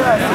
Yeah.